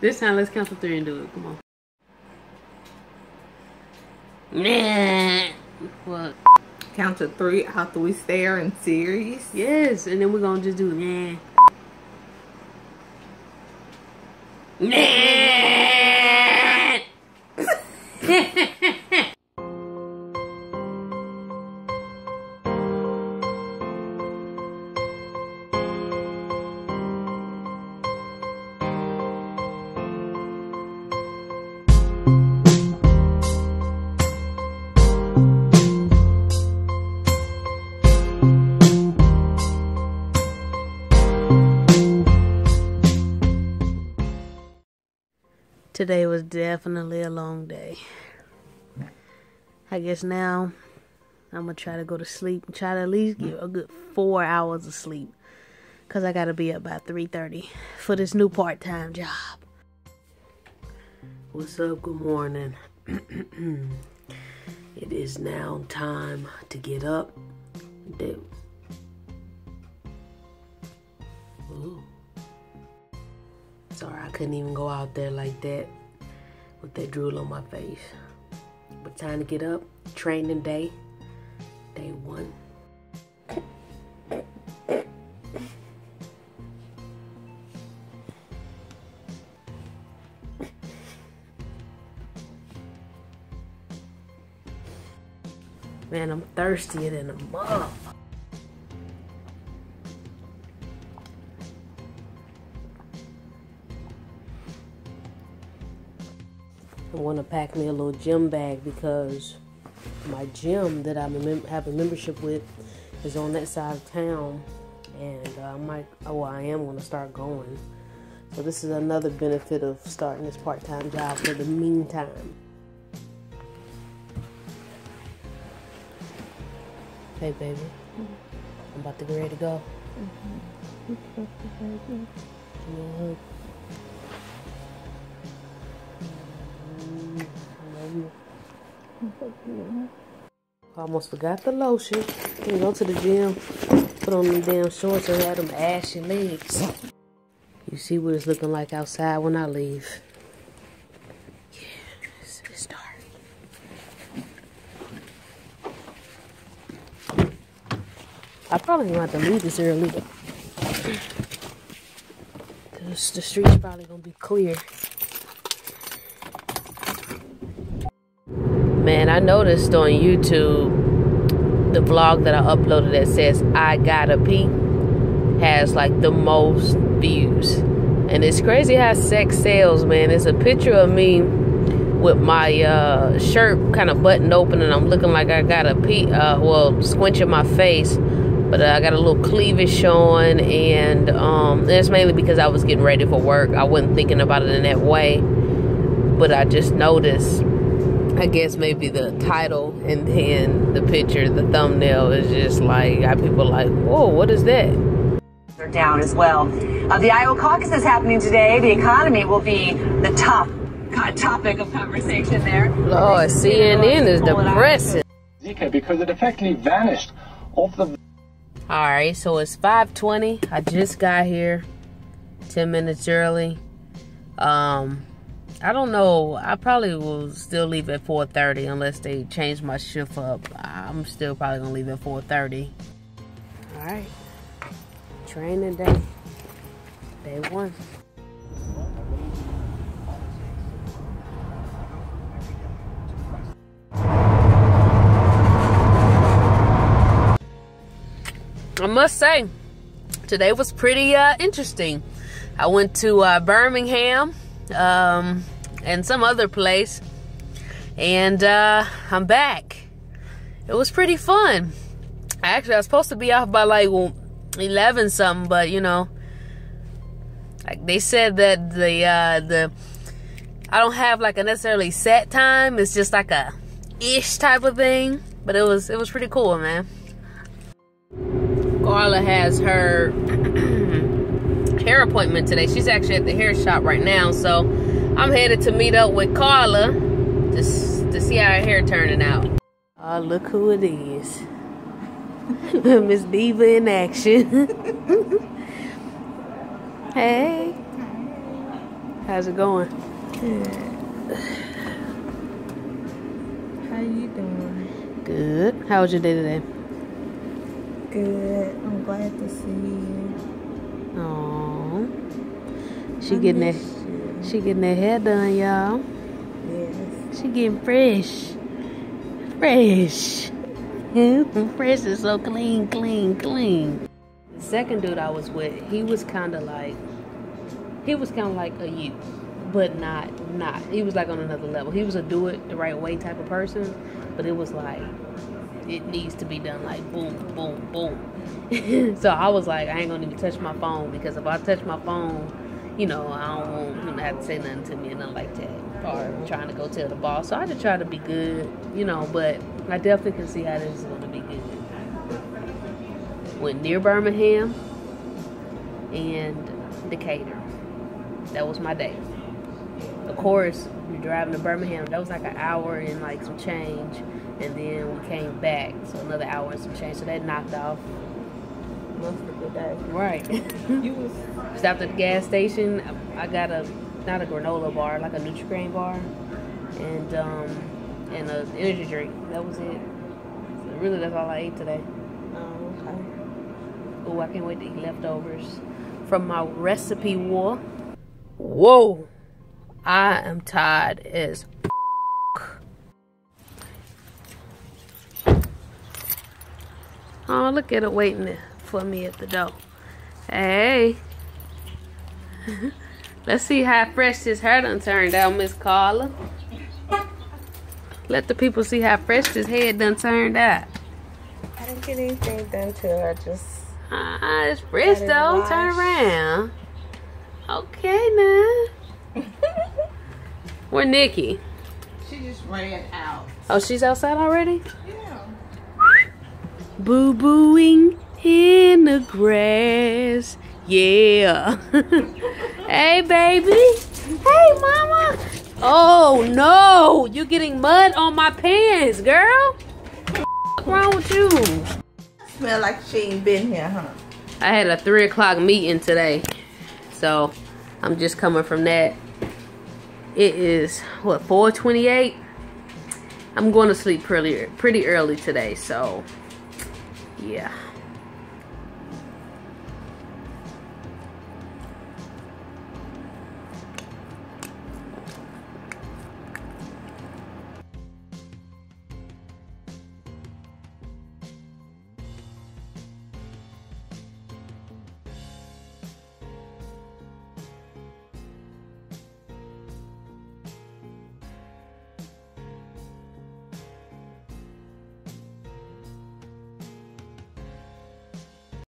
This time, let's count to three and do it. Come on. Nah. What? Count to three after we stare in series. Yes, and then we're gonna just do nah. Nah. Today was definitely a long day. I guess now I'm gonna try to go to sleep and try to at least get a good four hours of sleep. Cause I gotta be up by 3:30 for this new part-time job. What's up? Good morning. it is now time to get up. Do. Ooh. Sorry, I couldn't even go out there like that with that drool on my face. But time to get up. Training day. Day one. Man, I'm thirstier than a mother. I want to pack me a little gym bag because my gym that I have a membership with is on that side of town, and uh, I might, oh, I am going to start going. So this is another benefit of starting this part-time job for the meantime. Hey, baby, mm-hmm. I'm about to get ready to go. Mm-hmm. I almost forgot the lotion. Can go to the gym, put on them damn shorts and have them ashy legs. You see what it's looking like outside when I leave. Yeah, it's, dark. I probably have to leave this early. Cause the street's probably gonna be clear. Man, I noticed on YouTube the vlog that I uploaded that says I gotta pee has like the most views. And it's crazy how sex sells, man. It's a picture of me with my uh, shirt kind of buttoned open and I'm looking like I got a pee, uh, well, squinching my face. But uh, I got a little cleavage showing, and um, that's mainly because I was getting ready for work. I wasn't thinking about it in that way. But I just noticed I guess maybe the title and then the picture, the thumbnail is just like got people like, whoa, what is that? They're down as well. Uh, the Iowa caucus is happening today. The economy will be the top topic of conversation there. Lord, CNN is depressing. Zika because it effectively vanished off the. All right, so it's 5:20. I just got here, 10 minutes early. Um, I don't know. I probably will still leave at 4:30 unless they change my shift up. I'm still probably gonna leave at 4:30. All right. Training day. Day one. I must say, today was pretty uh, interesting. I went to uh, Birmingham um, and some other place. And uh, I'm back. It was pretty fun. Actually, I was supposed to be off by like 11 something, but you know, like they said that the uh, the I don't have like a necessarily set time. It's just like a ish type of thing. But it was it was pretty cool, man. Carla has her hair appointment today. She's actually at the hair shop right now, so I'm headed to meet up with Carla to, to see how her hair turning out. Oh, look who it is. Miss Diva in action. hey. How's it going? How you doing? Good. How was your day today? Good. I'm glad to see you. Oh. She I getting that miss you. She getting her hair done, y'all. Yes. She getting fresh. Fresh. fresh is so clean, clean, clean. The second dude I was with, he was kinda like he was kinda like a you. But not not. He was like on another level. He was a do it the right way type of person. But it was like it needs to be done like boom, boom, boom. so I was like, I ain't gonna even touch my phone because if I touch my phone, you know, I don't want him to have to say nothing to me and nothing like that. Or trying to go tell the boss. So I just try to be good, you know, but I definitely can see how this is gonna be good. Went near Birmingham and Decatur. That was my day. Of course, we're driving to Birmingham. That was like an hour and like some change, and then we came back, so another hour and some change. So that knocked off. Most of the day. Right. You was Stopped at the gas station. I got a not a granola bar, like a Nutri-Grain bar, and um, and a energy drink. That was it. So really, that's all I ate today. oh, okay. Oh, I can't wait to eat leftovers from my recipe war. Whoa, I am tired as. Oh, look at it waiting for me at the door. Hey. Let's see how fresh this hair done turned out, Miss Carla. Let the people see how fresh this head done turned out. I didn't get anything done to her. I just Ah, it's fresh Let it though. Turn around. Okay now. Where Nikki? she just ran out. Oh, she's outside already? Yeah. Boo booing in the grass. Yeah. hey, baby. Hey, mama. Oh, no. You're getting mud on my pants, girl. What's wrong with you? Smell like she ain't been here, huh? I had a 3 o'clock meeting today. So, I'm just coming from that. It is, what, 428? I'm going to sleep pretty, pretty early today, so, yeah.